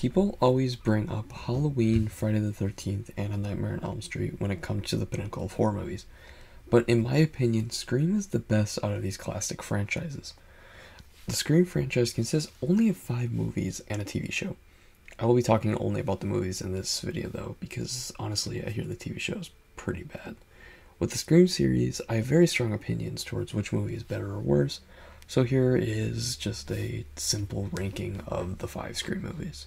People always bring up Halloween, Friday the 13th, and A Nightmare on Elm Street when it comes to the pinnacle of horror movies. But in my opinion, Scream is the best out of these classic franchises. The Scream franchise consists only of five movies and a TV show. I will be talking only about the movies in this video though, because honestly, I hear the TV show is pretty bad. With the Scream series, I have very strong opinions towards which movie is better or worse, so here is just a simple ranking of the five Scream movies.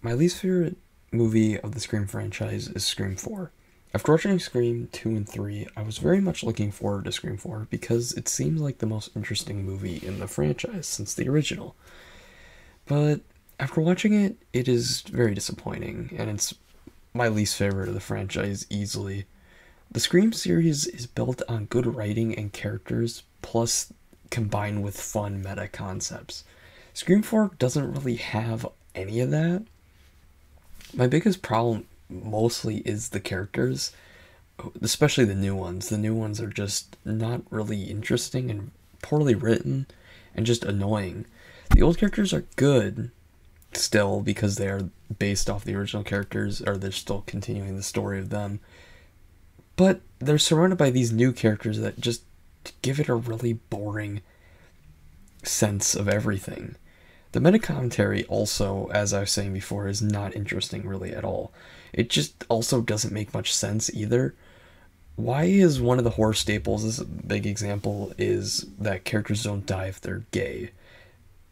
My least favorite movie of the Scream franchise is Scream 4. After watching Scream 2 and 3, I was very much looking forward to Scream 4 because it seems like the most interesting movie in the franchise since the original. But after watching it, it is very disappointing, and it's my least favorite of the franchise easily. The Scream series is built on good writing and characters, plus combined with fun meta concepts. Scream 4 doesn't really have any of that. My biggest problem mostly is the characters, especially the new ones. The new ones are just not really interesting and poorly written and just annoying. The old characters are good still because they are based off the original characters or they're still continuing the story of them. But they're surrounded by these new characters that just give it a really boring sense of everything. The meta commentary also, as I was saying before, is not interesting really at all. It just also doesn't make much sense either. Why is one of the horror staples, this big example, is that characters don't die if they're gay?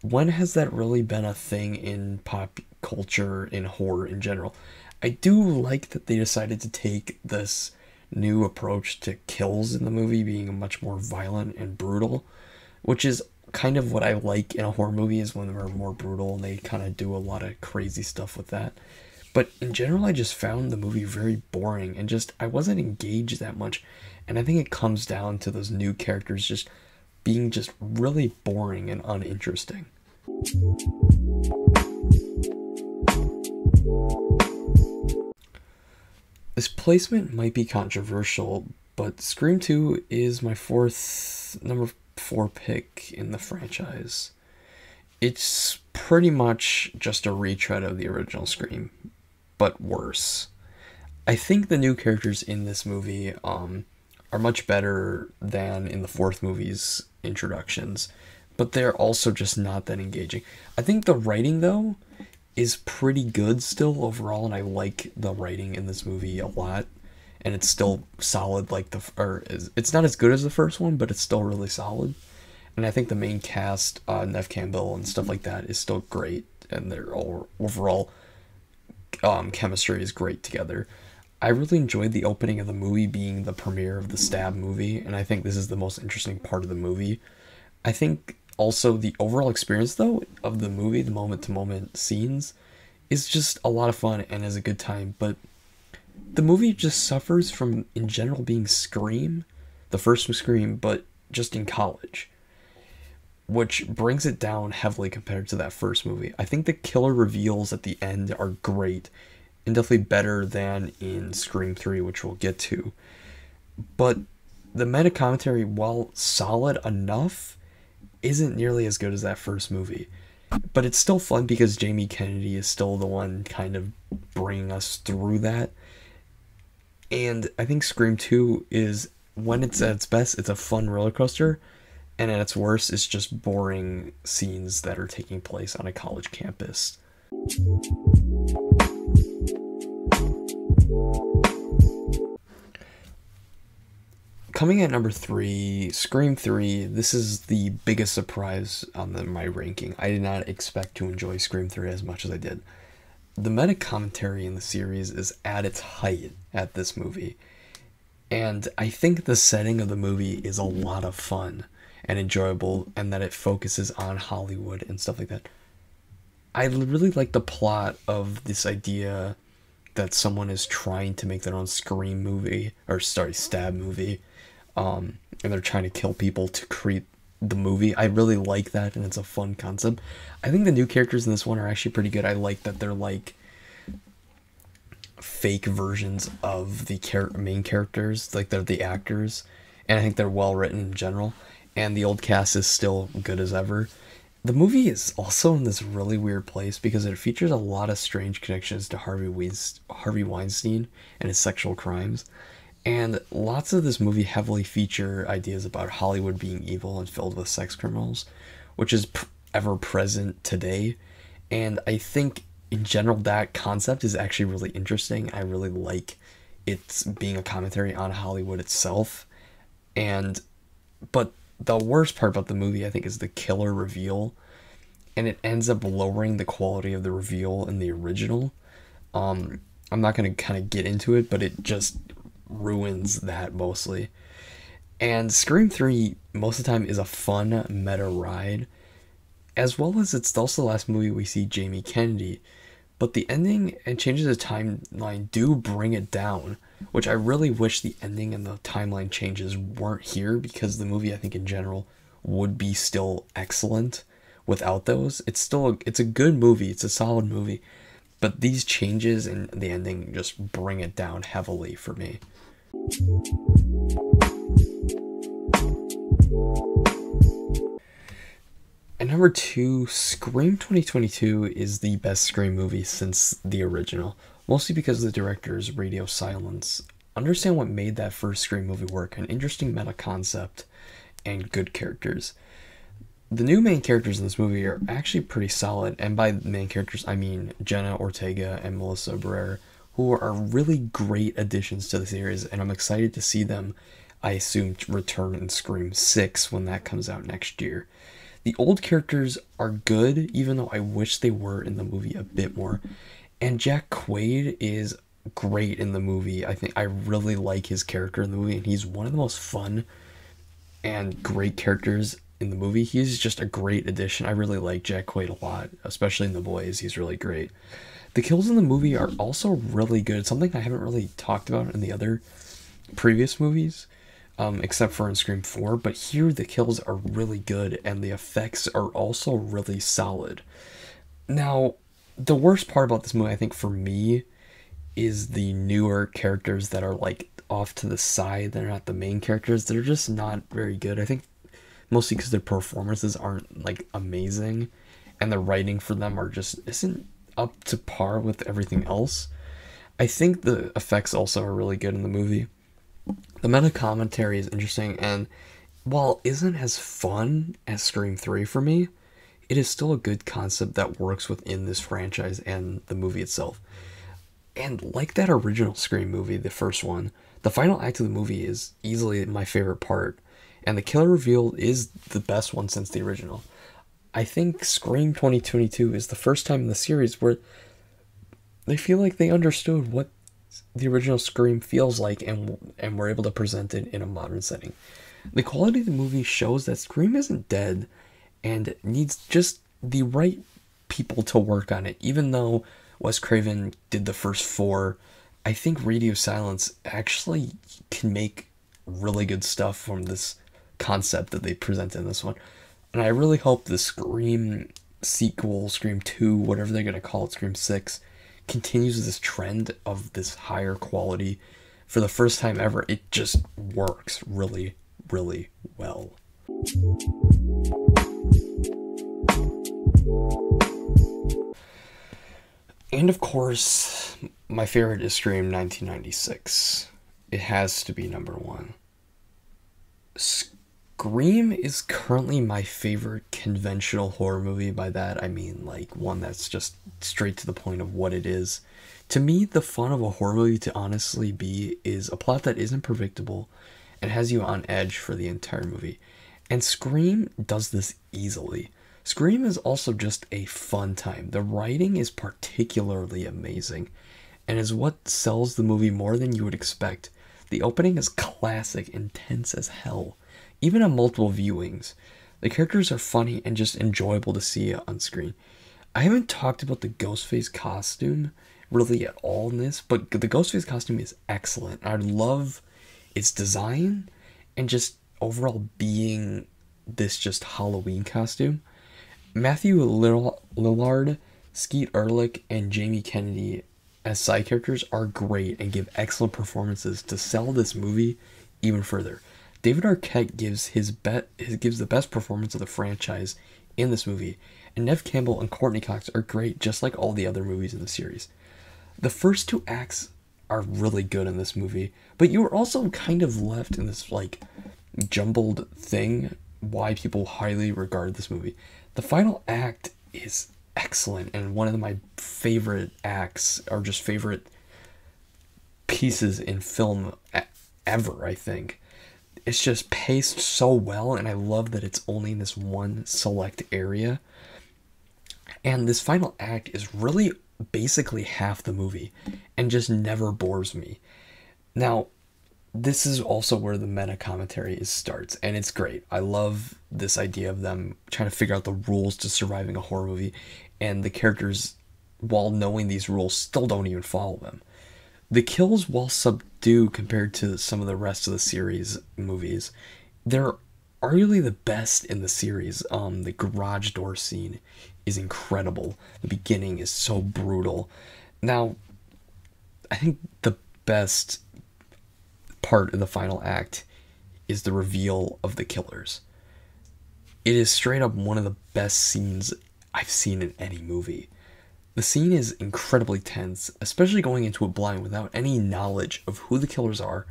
When has that really been a thing in pop culture, in horror in general? I do like that they decided to take this new approach to kills in the movie being much more violent and brutal, which is kind of what I like in a horror movie is when they're more brutal and they kind of do a lot of crazy stuff with that. But in general, I just found the movie very boring and just I wasn't engaged that much. And I think it comes down to those new characters just being just really boring and uninteresting. This placement might be controversial, but Scream 2 is my fourth number four pick in the franchise. It's pretty much just a retread of the original Scream, but worse. I think the new characters in this movie um, are much better than in the fourth movie's introductions, but they're also just not that engaging. I think the writing, though, is pretty good still overall, and I like the writing in this movie a lot. And it's still solid like the or it's not as good as the first one but it's still really solid. And i think the main cast uh, neve campbell and stuff like that is still great and their overall um, chemistry is great together. I really enjoyed the opening of the movie being the premiere of the stab movie and i think this is the most interesting part of the movie. I think also the overall experience though of the movie the moment to moment scenes is just a lot of fun and is a good time but the movie just suffers from in general being Scream, the first Scream, but just in college, which brings it down heavily compared to that first movie. I think the killer reveals at the end are great and definitely better than in Scream 3, which we'll get to. But the meta commentary, while solid enough, isn't nearly as good as that first movie. But it's still fun because Jamie Kennedy is still the one kind of bringing us through that and I think Scream 2 is when it's at its best, it's a fun roller coaster, and at its worst, it's just boring scenes that are taking place on a college campus. Coming at number three, Scream 3. This is the biggest surprise on the, my ranking. I did not expect to enjoy Scream 3 as much as I did the meta commentary in the series is at its height at this movie. And I think the setting of the movie is a lot of fun and enjoyable, and that it focuses on Hollywood and stuff like that. I really like the plot of this idea that someone is trying to make their own Scream movie, or sorry, stab movie, um, and they're trying to kill people to create the movie. I really like that, and it's a fun concept. I think the new characters in this one are actually pretty good. I like that they're like fake versions of the char- main characters, like they're the actors, and I think they're well written in general. and the old cast is still good as ever. The movie is also in this really weird place because it features a lot of strange connections to Harvey Weinstein, Harvey Weinstein and his sexual crimes. And lots of this movie heavily feature ideas about Hollywood being evil and filled with sex criminals, which is ever present today. And I think in general that concept is actually really interesting. I really like it's being a commentary on Hollywood itself. And but the worst part about the movie I think is the killer reveal and it ends up lowering the quality of the reveal in the original. Um I'm not going to kind of get into it, but it just ruins that mostly. And Scream 3 most of the time is a fun meta ride, as well as it's also the last movie we see Jamie Kennedy. But the ending and changes of timeline do bring it down, which I really wish the ending and the timeline changes weren't here because the movie I think in general would be still excellent without those. It's still a, it's a good movie, it's a solid movie, but these changes and the ending just bring it down heavily for me. And number two, Scream 2022 is the best Scream movie since the original, mostly because of the director's radio silence. Understand what made that first Scream movie work an interesting meta concept and good characters. The new main characters in this movie are actually pretty solid, and by main characters, I mean Jenna Ortega and Melissa Barrera, who are really great additions to the series, and I'm excited to see them, I assume, return in Scream 6 when that comes out next year. The old characters are good, even though I wish they were in the movie a bit more. And Jack Quaid is great in the movie. I think I really like his character in the movie, and he's one of the most fun and great characters in the movie. He's just a great addition. I really like Jack Quaid a lot, especially in The Boys. He's really great. The kills in the movie are also really good. Something I haven't really talked about in the other previous movies, um, except for in Scream 4. But here, the kills are really good, and the effects are also really solid. Now, the worst part about this movie, I think, for me, is the newer characters that are like off to the side. They're not the main characters. They're just not very good. I think mostly because their performances aren't like amazing and the writing for them are just isn't up to par with everything else. I think the effects also are really good in the movie. The meta commentary is interesting and while isn't as fun as Scream 3 for me, it is still a good concept that works within this franchise and the movie itself. And like that original Scream movie, the first one, the final act of the movie is easily my favorite part and the killer reveal is the best one since the original. I think Scream 2022 is the first time in the series where they feel like they understood what the original Scream feels like and and were able to present it in a modern setting. The quality of the movie shows that Scream isn't dead and needs just the right people to work on it. Even though Wes Craven did the first four, I think Radio Silence actually can make really good stuff from this concept that they present in this one. And I really hope the Scream sequel, Scream 2, whatever they're going to call it, Scream 6, continues this trend of this higher quality. For the first time ever, it just works really, really well. And of course, my favorite is Scream 1996. It has to be number one. Scream is currently my favorite conventional horror movie. By that, I mean like one that's just straight to the point of what it is. To me, the fun of a horror movie to honestly be is a plot that isn't predictable and has you on edge for the entire movie. And Scream does this easily. Scream is also just a fun time. The writing is particularly amazing and is what sells the movie more than you would expect. The opening is classic, intense as hell even on multiple viewings. The characters are funny and just enjoyable to see on screen. I haven't talked about the Ghostface costume really at all in this, but the Ghostface costume is excellent. I love its design and just overall being this just Halloween costume. Matthew Lillard, Skeet Ulrich, and Jamie Kennedy as side characters are great and give excellent performances to sell this movie even further. David Arquette gives his bet gives the best performance of the franchise in this movie, and Neve Campbell and Courteney Cox are great, just like all the other movies in the series. The first two acts are really good in this movie, but you are also kind of left in this like jumbled thing why people highly regard this movie. The final act is excellent and one of my favorite acts or just favorite pieces in film ever, I think. It's just paced so well and I love that it's only in this one select area. And this final act is really basically half the movie and just never bores me. Now, this is also where the meta commentary starts and it's great. I love this idea of them trying to figure out the rules to surviving a horror movie and the characters while knowing these rules still don't even follow them. The kills while subdued compared to some of the rest of the series movies, they're arguably the best in the series. Um the garage door scene is incredible. The beginning is so brutal. Now I think the best part of the final act is the reveal of the killers. It is straight up one of the best scenes I've seen in any movie. The scene is incredibly tense, especially going into it blind without any knowledge of who the killers are.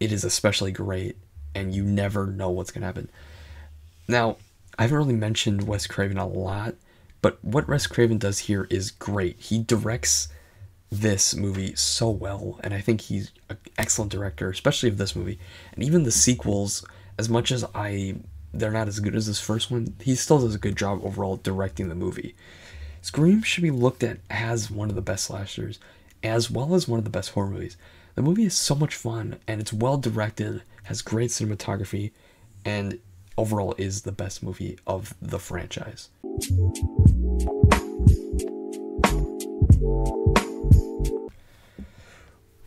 It is especially great, and you never know what's going to happen. Now, I haven't really mentioned Wes Craven a lot, but what Wes Craven does here is great. He directs this movie so well, and I think he's an excellent director, especially of this movie. And even the sequels, as much as I they're not as good as this first one, he still does a good job overall directing the movie. Scream should be looked at as one of the best slashers, as well as one of the best horror movies. The movie is so much fun and it's well directed, has great cinematography, and overall is the best movie of the franchise.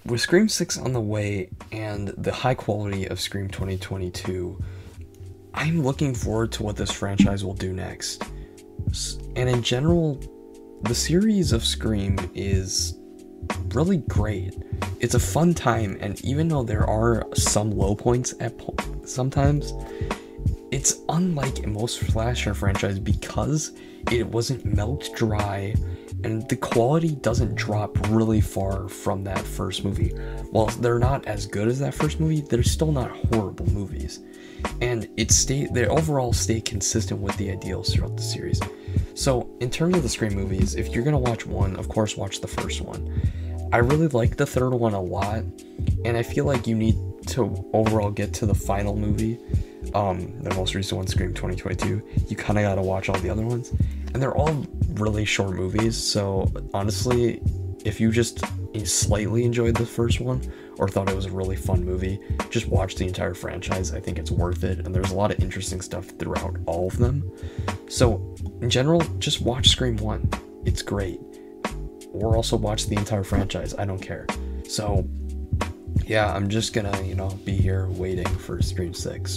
with Scream 6 on the way and the high quality of Scream 2022, I'm looking forward to what this franchise will do next. And in general, the series of Scream is really great. It's a fun time, and even though there are some low points at po- sometimes, it's unlike most slasher franchise because it wasn't milked dry and the quality doesn't drop really far from that first movie. While they're not as good as that first movie, they're still not horrible movies. And it stay they overall stay consistent with the ideals throughout the series. So in terms of the Scream movies, if you're gonna watch one, of course watch the first one. I really like the third one a lot, and I feel like you need to overall get to the final movie, um, the most recent one, Scream 2022. You kind of gotta watch all the other ones, and they're all really short movies. So honestly, if you just slightly enjoyed the first one or thought it was a really fun movie, just watch the entire franchise. I think it's worth it, and there's a lot of interesting stuff throughout all of them. So, in general, just watch Scream 1. It's great. Or also watch the entire franchise. I don't care. So, yeah, I'm just gonna, you know, be here waiting for Scream 6.